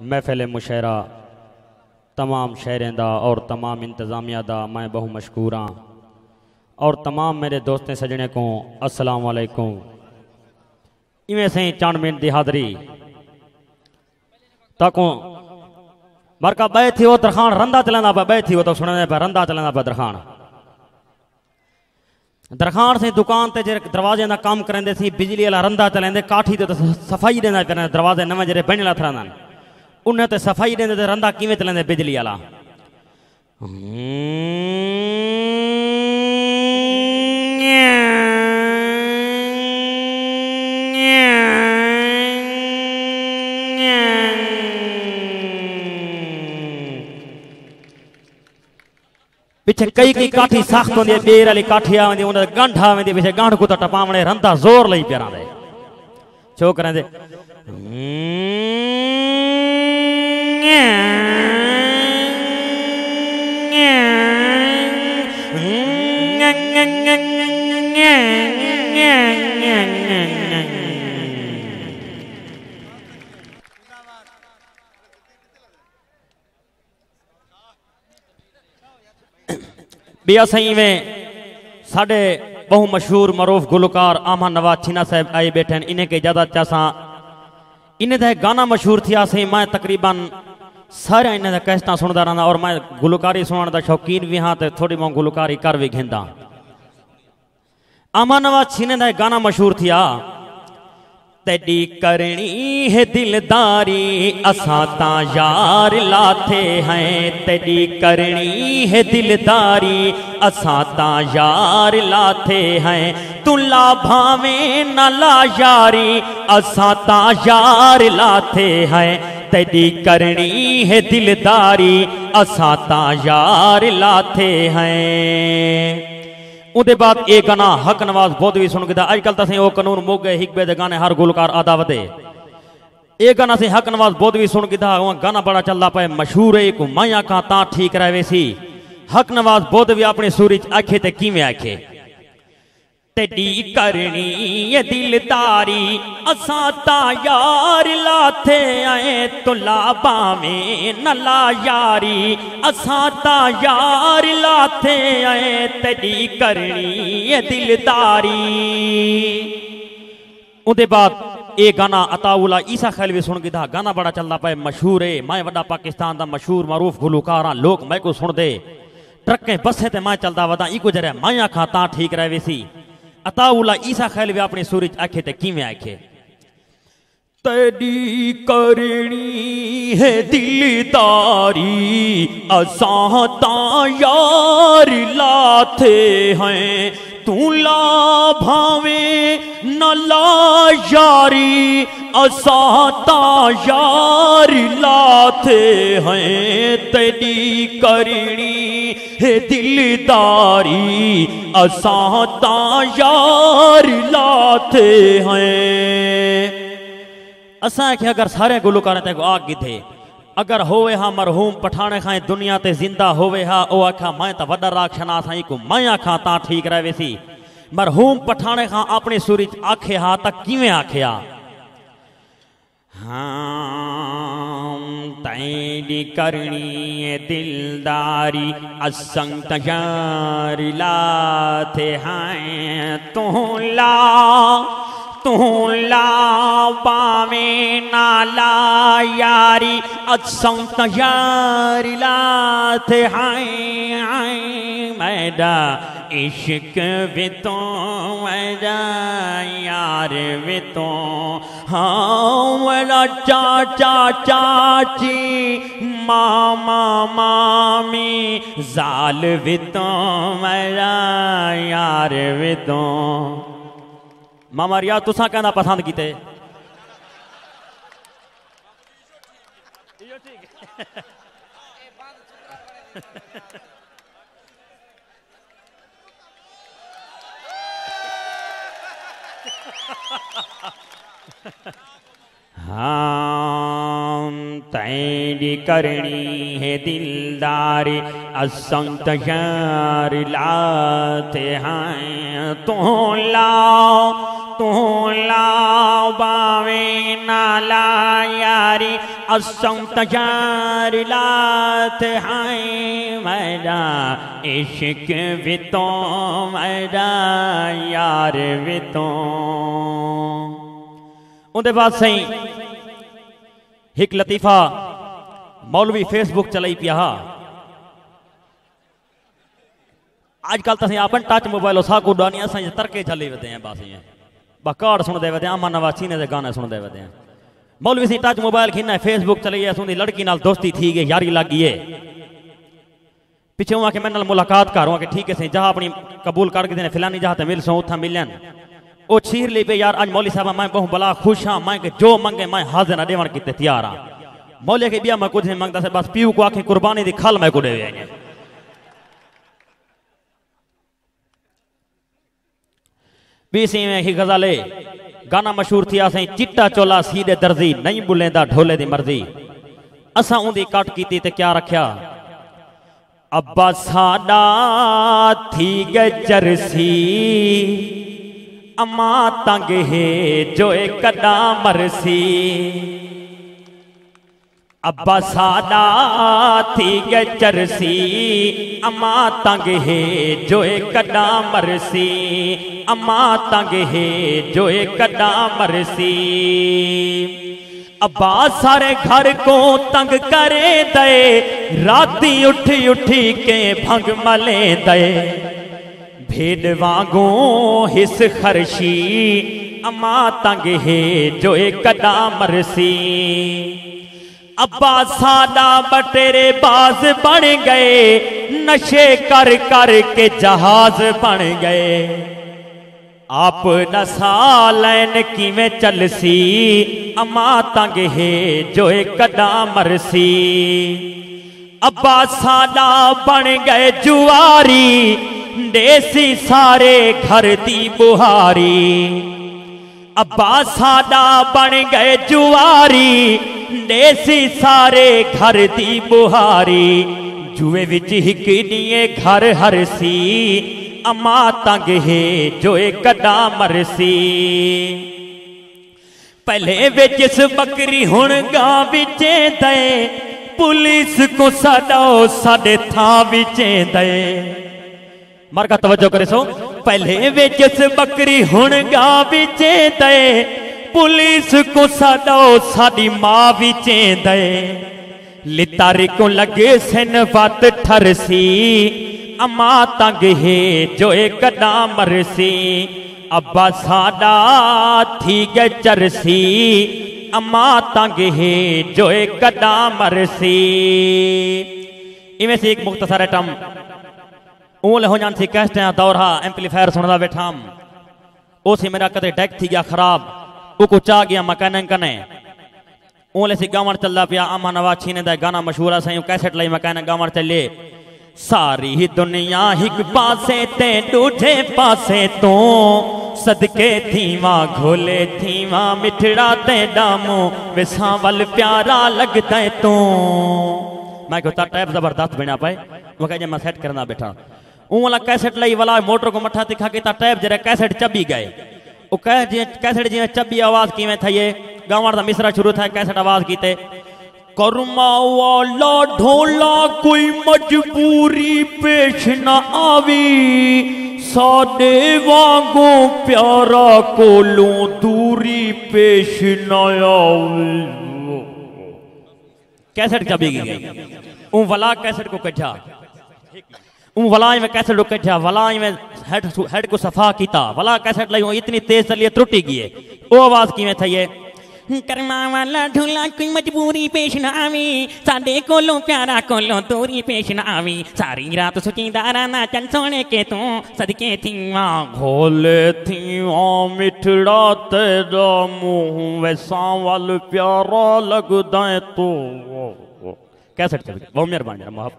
महफिल मुशहरा तमाम शहरें दा और तमाम इंतज़ामिया दा मैं बहु मशकूर हाँ और तमाम मेरे दोस्तें सजने को अस्सलाम वालेकुम। इवें सही चंद मिनट दी हाज़री। ताको मरका बह थी वो दरखान, रंदा चलंदा पिया बह थी वो तो सुनने पिया रंदा चलंदा पिया दरखान। दरखान से दुकान ते जेरे दरवाजे का काम करेंदे सी बिजली वाला रंदा चलेंदे, काठी ते सफ़ाई देना पे दरवाजे नवे जेरे बने ला उन्हें ते सफ़ाई देंदे ते रंदा किवें चलेंदे बिजली वाला पिछे कई कई काठी सख्त होंदी बेर वाली काठी आवेंदी उन गंढ आवेंदी पिछे गंढ कुत्ता टपावणे, रंदा ज़ोर लई पिया दे। छोकरें दे बिया सही में साढ़े बहु मशहूर मरूफ गुलकार आमा नवाज़ छीना साहब आए बैठे इन्हें के इजाज़त चासा इन्हें तो गाना मशहूर थिया सही मैं तकरीबन सारे इन्हें कैसटा सुनता रहा और मैं गुलकारी सुनने का शौकीन भी हाँ तो थोड़ी बहुत गुलकारी कर भी घेंदा। आमा नवाज़ छीने का गाना मशहूर थिया। तेरी करनी है दिलदारी, असा ता यार लाथे हैं। तेरी करनी है दिलदारी, असा ता यार लाथे हैं। तुला भावे न ला यारी, असा ता यार लाथे हैं। तेरी करनी है दिलदारी, असा ता यार लाथे हैं। बाद ये गाना हक नवाज़ बहुत भी सुन गया अजकल तो असं कानून मुग गए के गाने हर गुलकार अदा वधे ये गाना असं हक नवाज़ बहुत भी सुन गया गाना बड़ा चलता पे मशहूर है को मैं आखा ता ठीक रहे सी। हक नवाज़ बहुत भी अपने सूरी आखे तो किमें आखे? तेरी करनी ये दिलदारी। असा ता यार लाथे आए, तुला बावे नला यारी। असा ता यार लाथे आए, तेरी करनी ये दिलदारी। उदे बाद ये गाना अताउला ईसा खैल भी सुन गिदा गाना बड़ा चलता पाए, मशहूर है मैं वड्डा पाकिस्तान का मशहूर, मरूफ गुलूकार लोग मैं को सुन दे। ट्रकें बसें ते मैं चलता वदा इको जरे माया खा ता ठीक रहे सी। अताउला ईसा खैल भी अपने सूरज आखे ते किवें आखे? तेरी करनी है दिलदारी असा ता यार लाथे हैं। तू ला भावे न ला यारी असा ता यार लाथे हैं तेरी करनी है दिलदारी, असा ता यार लाथे हैं। असा अगर सारे गुलकार आग गिथे अगर होवे हा मरहूम पठाने खाए दुनिया ते ज़िंदा होवे हा, ओ आखा, मैं त वडा राख शना साई को मैं आखा ता ठीक रहे सी। मरहूम पठाने खां अपने सूरज आखे हा त किवें आखिया हाँ। तैरी तरी करणी दिलदारी असंग झारा थूं ला तू ला पावे नाला यारी असंग यार लाते हैं मैडा इश्क भी तो मेरा यार भी तो हाँ मेरा चाचा, चाची, मामा, मामी, जाल भी तो मेरा यार भी तो मामा रिया तुसा कहना पसंद किते। हाँ। तैरी करनी है दिलदारी असंत यार लाते हैं। तू लाओ तू लाओ बावे नाला यारी असम तजार लात हैं। मेरा इश्क भी तो मेरा यार भी तो उनके बाद सही एक लतीफ़ा मौलवी फेसबुक चलाई पिया अजकल तो अपन टच मोबाइल साकू डानी अस तरके चले वे हैं बस इं बकाड़ सुनते वे अमन नवाज़ सीने गाने सुनते वे हैं। मौलवी सी टच मोबाइल खीना फेसबुक चली है सुनी लड़की नाल दोस्ती थी गई, यारी लग गई है। पिछे हुआ कि मैं मुलाकात करूँ कि ठीक है सही जहाँ अपनी कबूल करके देने, फिलानी जहाँ तो मिल सो उतना मिलन वो छीर ली पे यार अज मौली साहब मैं बहुत बला खुश हाँ मैं जो मंगे मैं हाजिर ना देवन किते तैयार हाँ। मौले के बिया मैं कुछ नहीं मंगता से बस पीऊ को आखिर कुर्बानी दी खल मैं को दे बीसी में ही गजाले, गाना मशहूर थी असें चिट्टा चोला सीधे दर्जी, नहीं बुलेंदा ढोले दी मर्ज़ी। असा उंदी कट की ते क्या रखा अब्बा साडा थी गए चरसी अमा तंग है जो कदा मरसी अब्बा साडा थी गए चरसी। अमा तंग है जो कदा मरसी अमा तंग है जो कदा मरसी अब्बा सारे घर को तंग करे दे। राती उठी उठी के भंग मले दे। भेड़ वांगू हिस खरशी अमा तंग है जो कदा मरसी। अब्बा सादा बटेरे बाज बन गए, नशे कर कर के जहाज़ बन गए। आप नसा लैन किवें चलसी अमा तंग है जो कदा मरसी। अब्बा सादा बन गए जुआरी देसी सारे घर दी बुहारी अब्बा सादा बन गए जुआरी देसी सारे घर दी बुहारी जुए विच हिकड़िए घर हरसी अमा तंग है जो कदा मरसी पहले वे जिस बकरी हूँ गां बिचे दे पुलिस को साडो साडे था बिचे दे मर का तवज्जो करे सो पहले जिस बकरी हूँ गां बिचे दे पुलिस को साडो साडी माँ बिचे दे लितारी को लगे सिन वत ठरसी अमा तंग है जो कदा मरसी अब्बा साडा थी गए चरसी अमा तंग है जो कदा मरसी इवें से एक मुख्तसर आइटम ऊल हो जान सी कैस्ट दौरा एम्पलीफायर सुनदा बैठाम। ओ सी मेरा कदे डेक थी गया खराब। ओ को चा गया मकैनिक कने। ओले सी गावण चलदा पिया अमा नवाज़ छीने दा गाना मशहूर है सही कैसेट लई मकैनिक गावण चले। सारी ही दुनिया हिक पासे ते पासे तो। सदके थीवा घोले थीवा मिठड़ा ते डामो। विसा वल प्यारा लगता तो। मैं कहता टैप ज़बरदस्त बना पाए वो कहे, मैं सेट करना बैठा। ऊ वाला कैसेट लई वाला मोटर को मठा के टैप जरा कैसेट चबी गए। वो कह जी कैसेट जी चबी आवाज़ किवें था ये गावण दा मिसरा शुरू था कैसेट आवाज़ कीते। कर्मा वाला ढोला कोई मजबूरी पेश न आवी। साडे वांगू प्यारा कोलो दूरी पेश न आवी। कैसेट चबी गई। ऊ वला कैसेट को कठा वला में कैसे रुक था वला में हेड हेड को सफ़ा किया। वला कैसेट लई इतनी तेज चली त्रुटी गई ओ आवाज़ की में थई है करमा वाला ढोला कोई मजबूरी पेश न आवे। साडे कोलो प्यारा कोलो दूरी पेश ना आवी। सारी रात सुचीदारा ना चल सोने के तू। सदके थी माँ घोले थी ओ मिठड़ा तेरा मुँह वैसा वाल प्यारा लगदा तू। कैसे वो मेहरबान जरा मोहब्बत